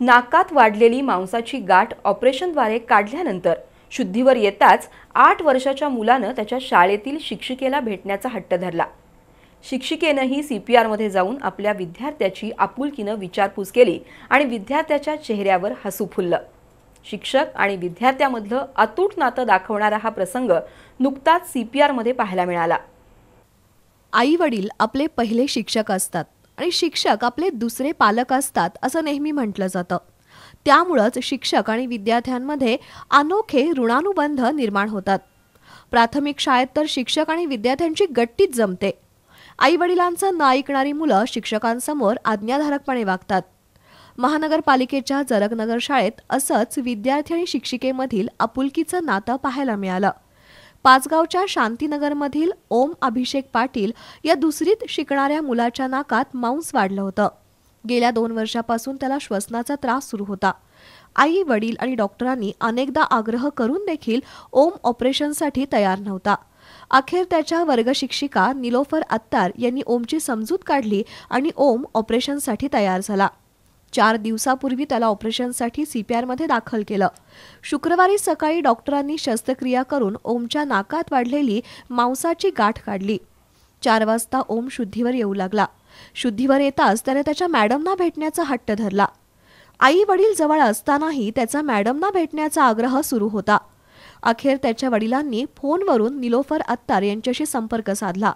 नाकात वाढलेली मांसाची गाठ ऑपरेशनद्वारे काढल्यानंतर शुद्धीवर येताच आठ वर्षाच्या मुलानं त्याच्या शाळेतील शिक्षिकेला भेटण्याचा हट्ट धरला. शिक्षिकेनंही सी पी आरमध्ये जाऊन आपल्या विद्यार्थ्याची आपुलकीनं विचारपूस केली आणि विद्यार्थ्याच्या चेहऱ्यावर हसू फुललं. शिक्षक आणि विद्यार्थ्यामधलं अतूट नातं दाखवणारा हा प्रसंग नुकताच सी पी आरमध्ये पाहायला मिळाला. आई वडील आपले पहिले शिक्षक असतात. आणि शिक्षक आपले दुसरे पालक असतात असं नेहमी म्हटलं जातं. त्यामुळंच शिक्षक आणि विद्यार्थ्यांमध्ये अनोखे ऋणानुबंध निर्माण होतात. प्राथमिक शाळेत तर शिक्षक आणि विद्यार्थ्यांची गट्टीच जमते. आई वडिलांचं न ऐकणारी मुलं शिक्षकांसमोर आज्ञाधारकपणे वागतात. महानगरपालिकेच्या जरगनगर शाळेत असंच विद्यार्थी आणि शिक्षिकेमधील आपुलकीचं नातं पाहायला मिळालं. पाचगावच्या शांतीनगरमधील ओम अभिषेक पाटील या दुसरीत शिकणाऱ्या मुलाच्या नाकात मांस वाढलं होतं. गेल्या दोन वर्षापासून त्याला श्वसनाचा त्रास सुरू होता. आई वडील आणि डॉक्टरांनी अनेकदा आग्रह करून देखील ओम ऑपरेशनसाठी तयार नव्हता. अखेर त्याच्या वर्गशिक्षिका निलोफर अत्तार यांनी ओमची समजूत काढली आणि ओम ऑपरेशनसाठी तयार झाला. चार दिवसापूर्वी त्याला ऑपरेशनसाठी सीपीआरमध्ये दाखल केलं. शुक्रवारी सकाळी डॉक्टरांनी शस्त्रक्रिया करून ओमच्या नाकात वाढलेली मांसाची गाठ काढली. चार वाजता ओम शुद्धीवर येऊ लागला. शुद्धीवर येताच त्याने त्याच्या मॅडमना भेटण्याचा हट्ट धरला. आई वडील जवळ असतानाही त्याचा मॅडमना भेटण्याचा आग्रह सुरू होता. अखेर त्याच्या वडिलांनी फोनवरून निलोफर अत्तार यांच्याशी संपर्क साधला.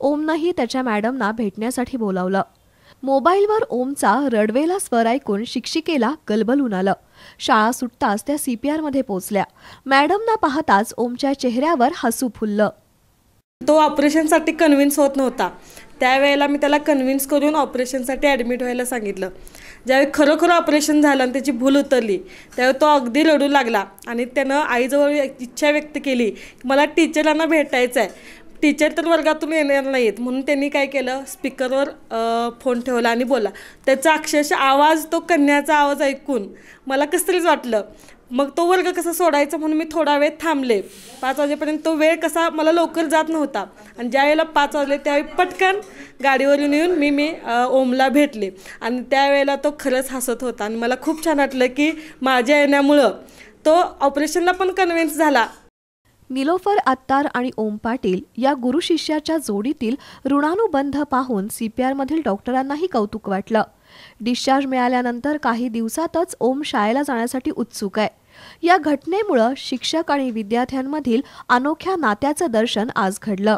ओमनंही त्याच्या मॅडमना भेटण्यासाठी बोलावलं. मोबाईलवर ओमचा रडवेला स्वर ऐकून शिक्षिकेला गलबलून आलं शाळा सुटताच त्या सीपीआरमध्ये पोहोचल्या मॅडमना पाहताच ओमच्या चेहऱ्यावर हसू फुललं. तो ऑपरेशनसाठी कन्व्हिन्स होत नव्हता. त्यावेळेला मी त्याला कन्व्हिन्स करून ऑपरेशनसाठी ॲडमिट व्हायला सांगितलं. ज्यावेळी खरोखर ऑपरेशन झालं आणि त्याची भूल उतरली त्यावेळी तो अगदी रडू लागला आणि त्यानं आईजवळ इच्छा व्यक्त केली की मला टीचरांना भेटायचं आहे टीचर तर वर्गातून येणार नाहीत. म्हणून त्यांनी काय केलं? स्पीकरवर फोन ठेवला आणि बोला त्याचा अक्षरशः आवाज तो कन्याचा आवाज ऐकून मला कसं तरीच वाटलं. मग तो वर्ग कसा सोडायचा म्हणून मी थोडा वेळ थांबले. पाच वाजेपर्यंत तो वेळ कसा मला लवकर जात नव्हता. आणि ज्यावेळेला पाच वाजले त्यावेळी पटकन गाडीवरून येऊन मी मी ओमला भेटले. आणि त्यावेळेला तो खरंच हसत होता. आणि मला खूप छान वाटलं की माझ्या येण्यामुळं तो ऑपरेशनला पण कन्व्हिन्स झाला. निलोफर अत्तार आणि ओम पाटील या गुरुशिष्याच्या जोडीतील ऋणानुबंध पाहून सीपीआरमधील डॉक्टरांनाही कौतुक वाटलं. डिस्चार्ज मिळाल्यानंतर काही दिवसातच ओम शाळेला जाण्यासाठी उत्सुक आहे. या घटनेमुळं शिक्षक आणि विद्यार्थ्यांमधील अनोख्या नात्याचं दर्शन आज घडलं.